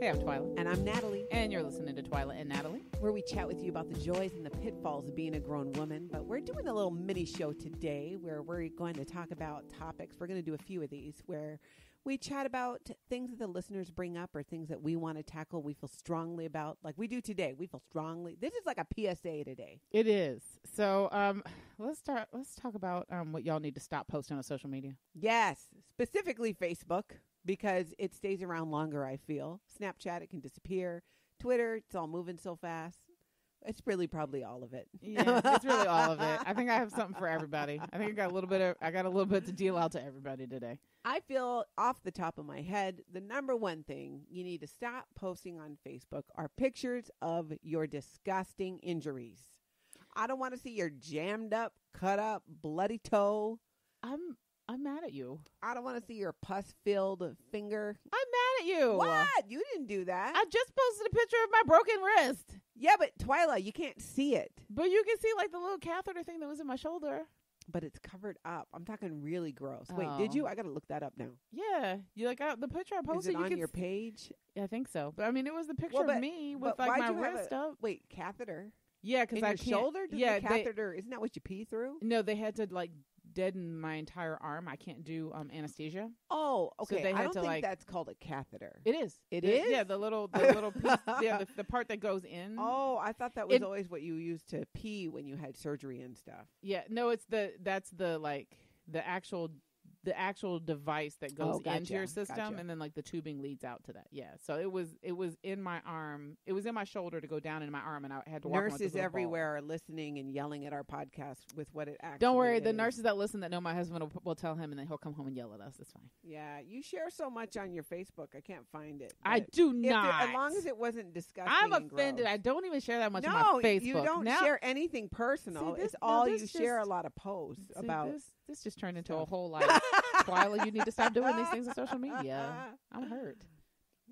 Hey, I'm Twila. And I'm Natalie, And you're listening to Twila and Natalie. where we chat with you about the joys and the pitfalls of being a grown woman. But we're doing a little mini show today where we're going to talk about topics. We're going to do a few of these where we chat about things that the listeners bring up or things that we want to tackle, we feel strongly about, like we do today. We feel strongly. This is like a PSA today. It is. So um, let's start. Let's talk about um, what y'all need to stop posting on social media. Yes, specifically Facebook because it stays around longer, I feel. Snapchat, it can disappear. Twitter, it's all moving so fast. It's really probably all of it. Yeah, it's really all of it. I think I have something for everybody. I think I got a little bit of. I got a little bit to deal out to everybody today. I feel off the top of my head, the number one thing you need to stop posting on Facebook are pictures of your disgusting injuries. I don't want to see your jammed up, cut up, bloody toe. I'm I'm mad at you. I don't want to see your pus filled finger. I'm mad at you. What? You didn't do that. I just posted a picture of my broken wrist, yeah, but Twila, you can't see it. but you can see like the little catheter thing that was in my shoulder. But it's covered up. I'm talking really gross. Wait, Oh. did you? I got to look that up now. Yeah, you like uh, the picture I Is posted. it you on your s- page? I think so. But I mean, it was the picture but- of me with but like why'd my you have wrist a- up. Wait, catheter? Yeah, because In I your can't. shoulder? Does yeah, the they- catheter, isn't that what you pee through? no, they had to like deaden my entire arm. I can't do um anesthesia. Oh, So okay. they I had don't to, think like- that's called a catheter. It is. It The- is? Yeah, the little the little piece. yeah, the, the part that goes in. Oh, I thought that was It- always what you used to pee when you had surgery and stuff. Yeah, no, it's the that's the like the actual the actual device that goes Oh, gotcha, into your system gotcha. and then like the tubing leads out to that. Yeah. So it was it was in my arm. It was in my shoulder to go down in my arm and I had to Nurses little ball. everywhere are listening and yelling at our podcast with what it actually Don't worry, the nurses that listen that know my husband will, will tell him and then he'll come home and yell at us. It's fine. Yeah, you share so much on your Facebook. I can't find it. I do not. as long as it wasn't disgusting. I'm offended. I don't even share that much no, on my Facebook. you don't Now- share anything personal. this- it's all this you share. A lot of posts See, about. this. This just turned into a whole like, Twila, you need to stop doing these things on social media. I'm hurt.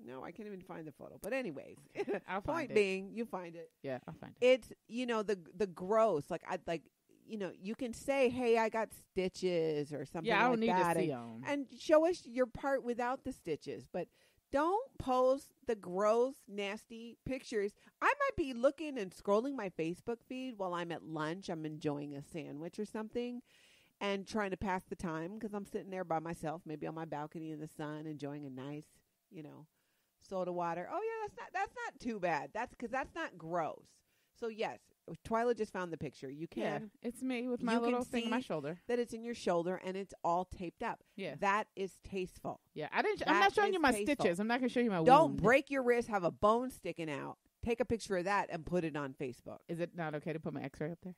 No, I can't even find the photo. But anyways, I'll point find it. being, you find it. Yeah, I'll find it. It's you know the the gross. Like I like you know you can say, hey, I got stitches or something. Yeah, I don't like need that, to see and, them. and show us your part without the stitches, but. Don't post the gross, nasty pictures. I might be looking and scrolling my Facebook feed while I'm at lunch. I'm enjoying a sandwich or something and trying to pass the time because I'm sitting there by myself, maybe on my balcony in the sun, enjoying a nice, you know, soda water. Oh yeah, that's not that's not too bad. That's because that's not gross. So yes, Twila just found the picture. You can Yeah, it's me with my little thing on my shoulder. that it's in your shoulder and it's all taped up. Yeah, That is tasteful. yeah. I didn't. I'm not showing you my tasteful. stitches. I'm not gonna show you my. Don't wound. break your wrist, have a bone sticking out. Take a picture of that and put it on Facebook. Is it not okay to put my X-ray up there?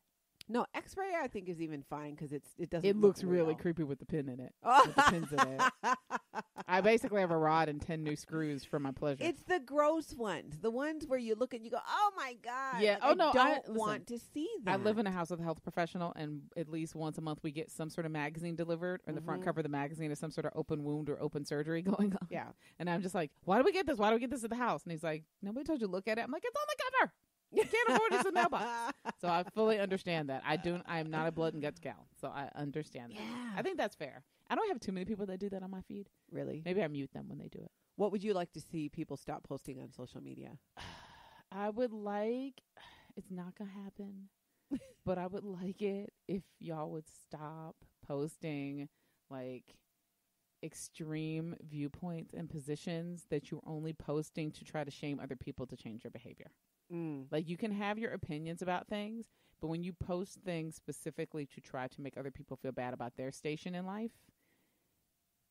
No, X-ray I think is even fine because it's it doesn't. It look looks really real. creepy with the pin in it. Oh. With the pins in it. I basically have a rod and ten new screws for my pleasure. It's the gross ones, the ones where you look and you go, "Oh my god!" Yeah. Like, Oh, no, I- don't listen, want to see that. I live in a house with a health professional, and at least once a month we get some sort of magazine delivered, or the front Mhm. cover of the magazine is some sort of open wound or open surgery going on. Yeah. And I'm just like, why do we get this? Why do we get this at the house? And he's like, nobody told you to look at it. I'm like, it's on the cover. You can't afford in the mailbox. So I fully understand that. I do. I am not a blood and guts gal, so I understand that. Yeah. I think that's fair. I don't have too many people that do that on my feed. really. Maybe I mute them when they do it. What would you like to see people stop posting on social media? I would like. It's not gonna happen, but I would like it if y'all would stop posting like extreme viewpoints and positions that you're only posting to try to shame other people to change your behavior. Mm. Like you can have your opinions about things, but when you post things specifically to try to make other people feel bad about their station in life,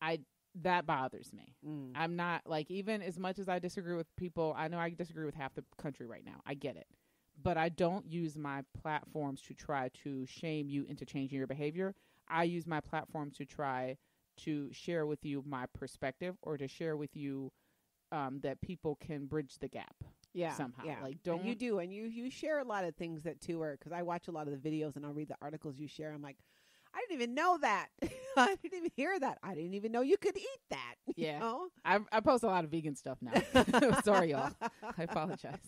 I that bothers me. Mm. I'm not like even as much as I disagree with people, I know I disagree with half the country right now. I get it. But I don't use my platforms to try to shame you into changing your behavior. I use my platform to try to share with you my perspective or to share with you um, that people can bridge the gap. Yeah, somehow. Yeah. Like, don't- you do, and you you share a lot of things that too are because I watch a lot of the videos and I'll read the articles you share. I'm like, I didn't even know that. I didn't even hear that. I didn't even know you could eat that. you Yeah. know? I, I post a lot of vegan stuff now. Sorry, y'all. I apologize.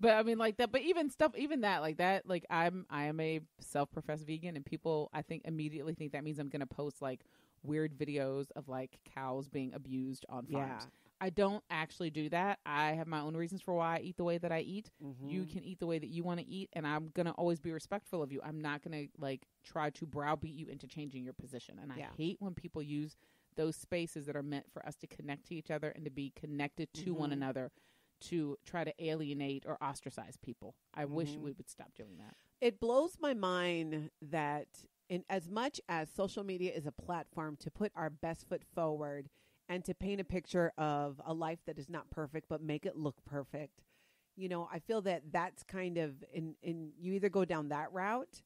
But I mean, like that. But even stuff, even that, like that, like I'm, I am a self-professed vegan, and people, I think, immediately think that means I'm going to post like weird videos of like cows being abused on Yeah. I don't actually do that. I have my own reasons for why I eat the way that I eat. You Mhm. can eat the way that you want to eat, and I'm gonna always be respectful of you. I'm not gonna like try to browbeat you into changing your position. And I hate when people use those spaces that are meant for us to connect to each other and to be connected to one Mhm. another to try to alienate or ostracize people. I wish Mhm. we would stop doing that. It blows my mind that in as much as social media is a platform to put our best foot forward and to paint a picture of a life that is not perfect but make it look perfect. You know, I feel that that's kind of in in you either go down that route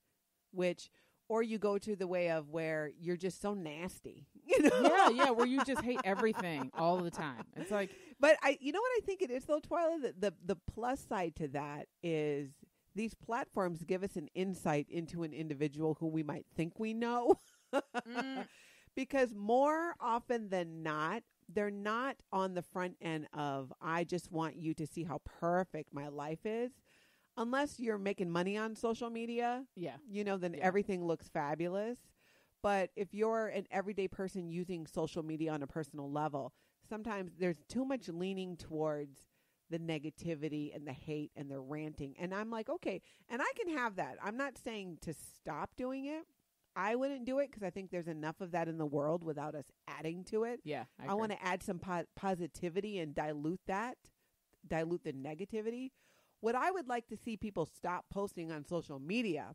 which or you go to the way of where you're just so nasty. You know? yeah, yeah, where you just hate everything all the time. It's like But I, you know what I think it is though, Twila. The, the the plus side to that is these platforms give us an insight into an individual who we might think we know, Mm. Because more often than not, they're not on the front end of I just want you to see how perfect my life is. Unless you're making money on social media, yeah. you know, then Yeah. everything looks fabulous. But if you're an everyday person using social media on a personal level, sometimes there's too much leaning towards the negativity and the hate and the ranting. And I'm like, okay, and I can have that. I'm not saying to stop doing it. I wouldn't do it because I think there's enough of that in the world without us adding to it. Yeah. I, want to add some po- positivity and dilute that, dilute the negativity. What I would like to see people stop posting on social media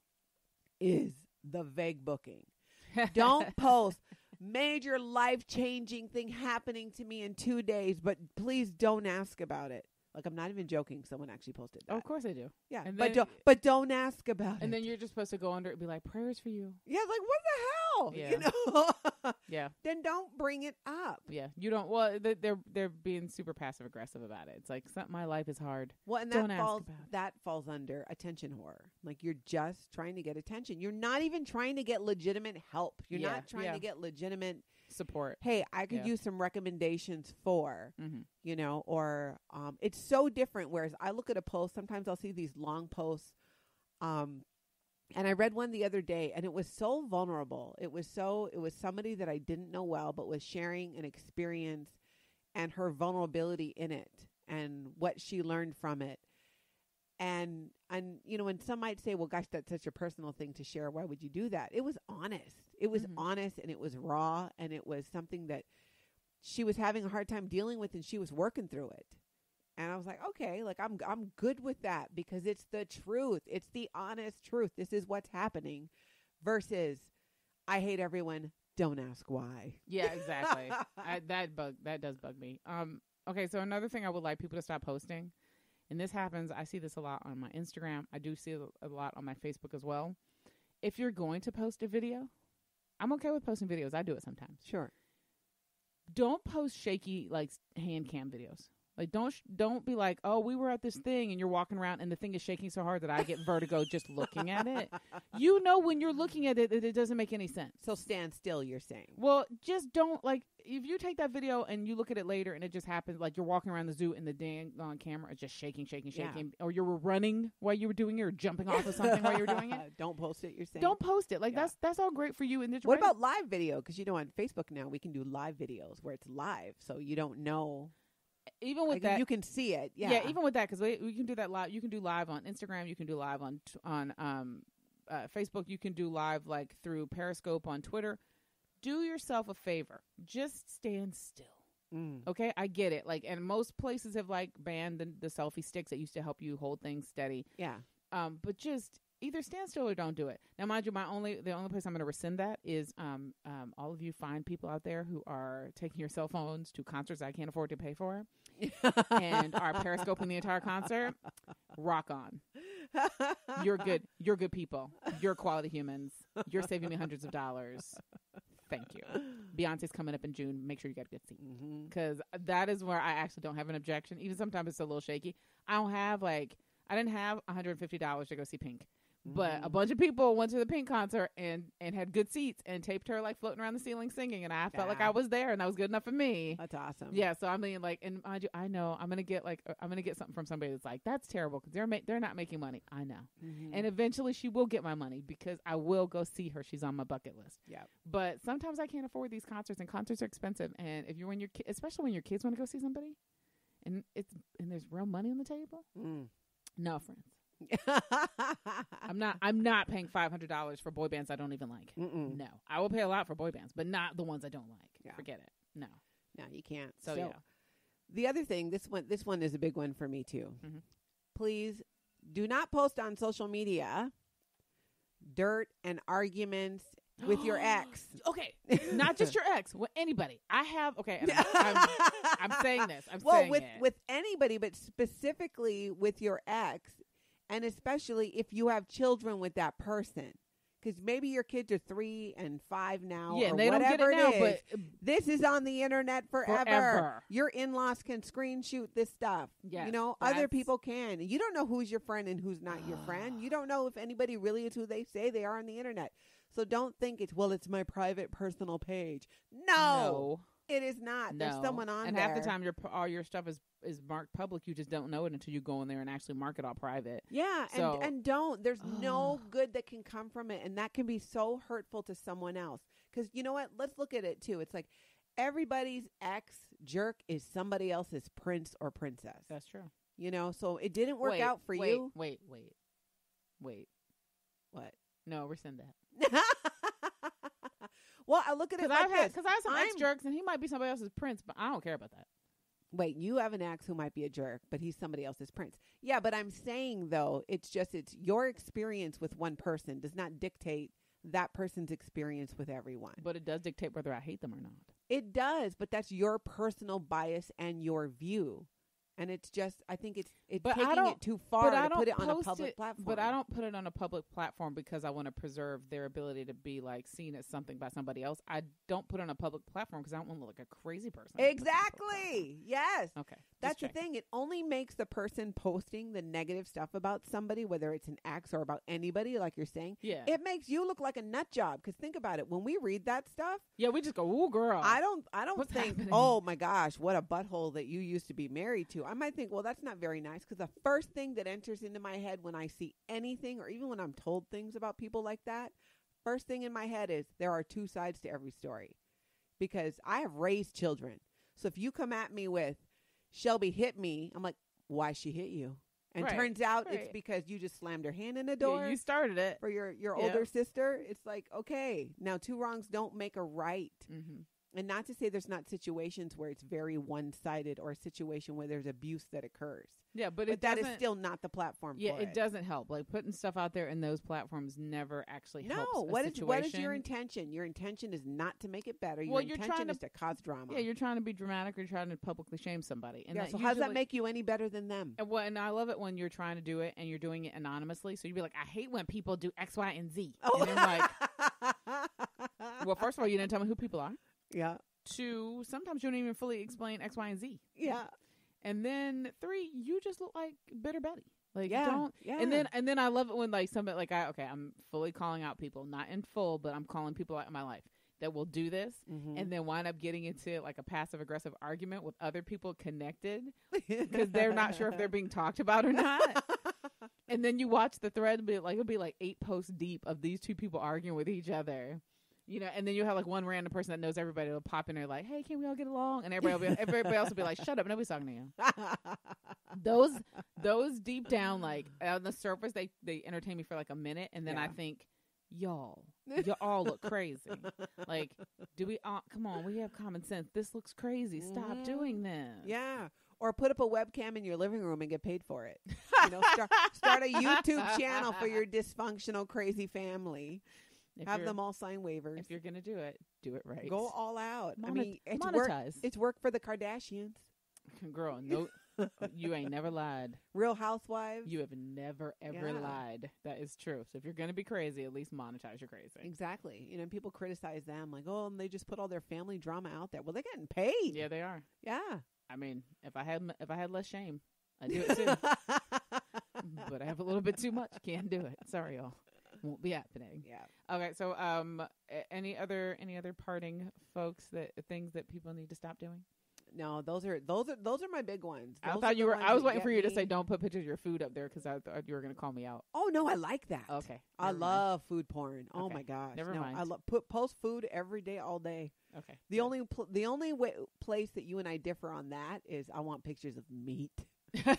is the vague booking. Don't post major life changing thing happening to me in two days, but please don't ask about it. Like I'm not even joking. Someone actually posted that. Oh, of course I do. yeah, and but then- don't but don't ask about it. And then you're just supposed to go under it and be like, prayers for you. yeah, like what the hell? Yeah. You know. Yeah. then don't bring it up. Yeah. You don't, well, they- they're, they're being super passive aggressive about it. It's like, "Some- my life is hard. Well, and Don't that ask falls about it. that falls under attention horror. Like you're just trying to get attention. You're not even trying to get legitimate help. You're Yeah, not trying yeah. to get legitimate. Support. Hey, I could Yeah. use some recommendations for Mm-hmm. you know, or um, it's so different. Whereas I look at a post, sometimes I'll see these long posts, um, and I read one the other day, and it was so vulnerable. It was so it was somebody that I didn't know well, but was sharing an experience and her vulnerability in it, and what she learned from it. And and you know, and some might say, "Well, gosh, that's such a personal thing to share. Why would you do that?" It was honest. It was Mhm. honest, and it was raw, and it was something that she was having a hard time dealing with and she was working through it. And I was like, okay, like I'm I'm good with that because it's the truth. It's the honest truth. This is what's happening versus I hate everyone, don't ask why. Yeah, exactly. I, that bug that does bug me. Um, okay, so another thing I would like people to stop posting, and this happens. I see this a lot on my Instagram. I do see it a lot on my Facebook as well. If you're going to post a video, I'm okay with posting videos. I do it sometimes. Sure. Don't post shaky like hand cam videos. Like don't sh- don't be like, oh, we were at this thing and you're walking around and the thing is shaking so hard that I get vertigo just looking at it. You know when you're looking at it that it doesn't make any sense. So stand still, you're saying. Well, just don't like if you take that video and you look at it later and it just happens like you're walking around the zoo and the dang on camera is just shaking, shaking, Yeah. shaking, or you were running while you were doing it or jumping off of something while you were doing it. don't post it, you're saying. Don't post it. Like Yeah. that's that's all great for you. And it's What right- about live video? Because you know on Facebook now we can do live videos where it's live, so you don't know. Even with Like, that? you can see it. Yeah. yeah. even with that because we, we can do that live. You can do live on Instagram. You can do live on on um uh, Facebook. You can do live like through Periscope on Twitter. Do yourself a favor. Just stand still. Mm. Okay, I get it. Like, and most places have like banned the, the selfie sticks that used to help you hold things steady. Yeah. Um, but just either stand still or don't do it. Now, mind you, my only the only place I'm going to rescind that is um um all of you fine people out there who are taking your cell phones to concerts I can't afford to pay for and are periscoping the entire concert. Rock on. You're good. You're good people. You're quality humans. You're saving me hundreds of dollars. Thank you. Beyonce's coming up in June. Make sure you get a good seat mm-hmm. because that is where I actually don't have an objection. Even sometimes it's a little shaky. I don't have like I didn't have one hundred and fifty dollars to go see Pink, But a Mhm. bunch of people went to the Pink concert and and had good seats and taped her like floating around the ceiling singing, and I felt like I was there, and that was good enough for me. That's awesome. Yeah, so I mean, like, and mind you, I know I'm gonna get like uh, I'm gonna get something from somebody that's like that's terrible because they're ma- they're not making money. I know, Mhm. and eventually she will get my money because I will go see her. She's on my bucket list. Yep. But sometimes I can't afford these concerts, and concerts are expensive. And if you're when your ki- especially when your kids want to go see somebody, and it's and there's real money on the table, Mm. no friends. I'm not. I'm not paying five hundred dollars for boy bands I don't even like. Mm-mm. No, I will pay a lot for boy bands, but not the ones I don't like. Yeah. Forget it. No. No, you can't. So, yeah. The other thing, this one, this one is a big one for me too. Mhm. Please do not post on social media dirt and arguments with your ex. Okay, not just your ex. With anybody. I have. Okay, I'm, I'm, I'm saying this. I'm well, saying with it. with anybody, but specifically with your ex, and especially if you have children with that person, because maybe your kids are three and five now, yeah, or they don't get whatever it now, is. but this is on the internet forever. Forever. Your in-laws can screen shoot this stuff. Yes, you know, other people can. You don't know who's your friend and who's not your friend. You don't know if anybody really is who they say they are on the internet. So don't think it's well, it's my private personal page. No, no, it is not. no. There's someone on and there. half the time, your all your stuff is is marked public. You just don't know it until you go in there and actually mark it all private. Yeah, So- and and don't. There's no good that can come from it, and that can be so hurtful to someone else. Because you know what? Let's look at it too. It's like everybody's ex jerk is somebody else's prince or princess. That's true. You know, so it didn't work Wait, out for wait, you. Wait, wait, wait. What? No, rescind that. well, I look at it Because like I've had this. because I have some ex jerks, and he might be somebody else's prince, but I don't care about that. Wait, you have an ex who might be a jerk, but he's somebody else's prince. Yeah, but I'm saying though, it's just it's your experience with one person does not dictate that person's experience with everyone. But it does dictate whether I hate them or not. It does, but that's your personal bias and your view. And it's just I think it's it's But I taking don't- it too far to don't put it on a public it- platform. But I don't put it on a public platform because I want to preserve their ability to be like seen as something by somebody else. I don't put it on a public platform because I don't want to look like a crazy person. on a public platform. Exactly. Yes. Okay. That's the thing. It only makes the person posting the negative stuff about somebody, whether it's an ex or about anybody, like you're saying, Yeah. it makes you look like a nut job. Because think about it, when we read that stuff, yeah. We just go, ooh, girl. I don't, I don't What's think, happening? oh my gosh, what a butthole that you used to be married to. I might think, well, that's not very nice. Because the first thing that enters into my head when I see anything, or even when I'm told things about people like that, first thing in my head is there are two sides to every story. Because I have raised children, so if you come at me with Shelby hit me, I'm like, why she hit you? And Right, turns out it's because you just slammed her hand in Yeah, door you started it. for your your Yeah. older sister. It's like okay, now two wrongs don't make a right. hmm And not to say there's not situations where it's very one sided or a situation where there's abuse that occurs. Yeah, but, But, it that is still not the platform Yeah, for it doesn't help. Like putting stuff out there in those platforms never actually No, helps. what is what is your intention? Your intention is not to make it better. Your Well, you're intention trying to- is to cause drama. Yeah, you're trying to be dramatic or you're trying to publicly shame somebody. And yeah, that so how does that make you any better than them? And, well, and I love it when you're trying to do it and you're doing it anonymously. So you'd be like, I hate when people do X, Y, and Z. Oh. And I'm like, well, first of all, you didn't tell me who people are. Yeah, Two, sometimes you don't even fully explain X, Y, and Z. yeah, And then three, you just look like bitter Betty. Like yeah, don't. yeah. And then and then I love it when like somebody like I okay I'm fully calling out people not in full but I'm calling people out in my life that will do this Mhm. and then wind up getting into like a passive aggressive argument with other people connected because they're not sure if they're being talked about or not. and then you watch the thread be like it'll be like eight posts deep of these two people arguing with each other. You know, and then you have like one random person that knows everybody will pop in there like, "Hey, can we all get along?" And everybody, will be, everybody else will be like, "Shut up, nobody's talking to you." Those, those deep down, like on the surface, they they entertain me for like a minute, and then I think, y'all, y'all look crazy. Like, do we? all come on, we have common sense. This looks crazy. Stop Mhm. doing this. Yeah. Or put up a webcam in your living room and get paid for it. You know, start, start a YouTube channel for your dysfunctional, crazy family. If Have them all sign waivers. If you're gonna do it, do it right. Go all out. I mean, it's work. monetize. It's work for the Kardashians, Girl, no, you ain't never lied. Real Housewives. You have never ever Yeah. lied. That is true. So if you're gonna be crazy, at least monetize your crazy. Exactly. You know, people criticize them like, oh, and they just put all their family drama out there. Well, they're getting paid. Yeah, they are. Yeah. I mean, if I had if I had less shame, I do it too. but I have a little bit too much. Can't do it. Sorry, y'all. Won't be happening. Yeah. Okay, so um, any other any other parting folks that things that people need to stop doing? No, those are those are those are my big ones. I Those are thought you were. I was waiting for you to say don't put pictures of your food up there because I thought you were going to call me out. Oh no, I like that. Okay, I never mind. love food porn. Oh Okay, my gosh. never no, mind. I love put post food every day, all day. Okay, The only pl- the only way, place that you and I differ on that is I want pictures of meat.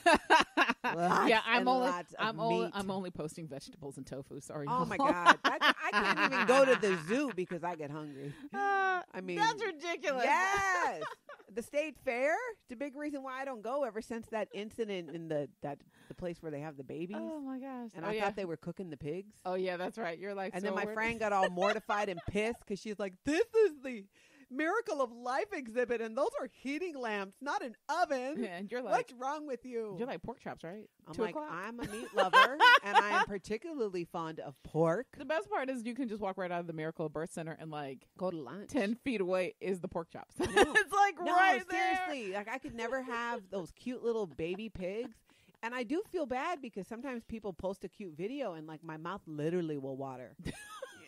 Yeah, I'm only I'm only. I'm only posting vegetables and tofu. Sorry. Oh my god, that, I can't even go to the zoo because I get hungry. Ah, I mean, that's ridiculous. Yes, the state fair. The big reason why I don't go ever since that incident in the that the place where they have the babies, Oh my gosh. and oh I yeah. thought they were cooking the pigs. oh yeah, that's right. You're like. and so then my friend got all mortified and pissed because she's like, "This is the miracle of life exhibit, and those are heating lamps, not an oven. and you're like. What's wrong with you?" You're like pork chops, right? I'm Two like, o'clock. I'm a meat lover, and I am particularly fond of pork. The best part is you can just walk right out of the Miracle of Birth Center and like Go to lunch. ten feet away is the pork chops. know. it's like No, right there. seriously, like I could never have those cute little baby pigs. And I do feel bad because sometimes people post a cute video and like my mouth literally will water.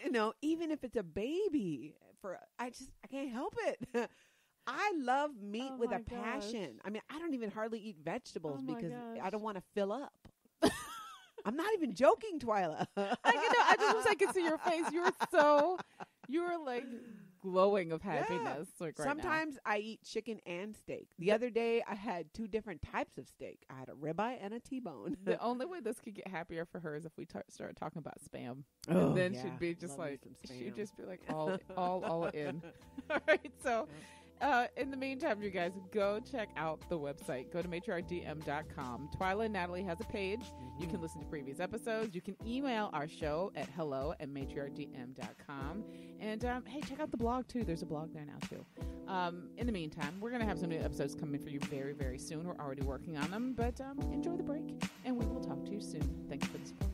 you know, even if it's a baby. For I just I can't help it. I love meat Oh with a passion. I mean, I don't even hardly eat vegetables Oh because I don't want to fill up. I'm not even joking, Twila. I can know. I just wish I could see your face. You were so. You were like glowing of happiness. Like right now. Sometimes I eat chicken and steak. The other day I had two different types of steak. I had a ribeye and a T-bone. The only way this could get happier for her is if we tar start talking about spam, Oh, and then yeah. she'd be just Love like she'd just be like all all all in. all right, so. Uh, in the meantime, you guys go check out the website. Go to matriarchdm.com. Twila and Natalie has a page. You Mm-hmm. can listen to previous episodes. You can email our show at hello at matriarchdm.com. And um, hey, check out the blog too. There's a blog there now too. Um, in the meantime, we're going to have some new episodes coming for you very, very soon. We're already working on them. But um, enjoy the break, and we will talk to you soon. Thanks for the support.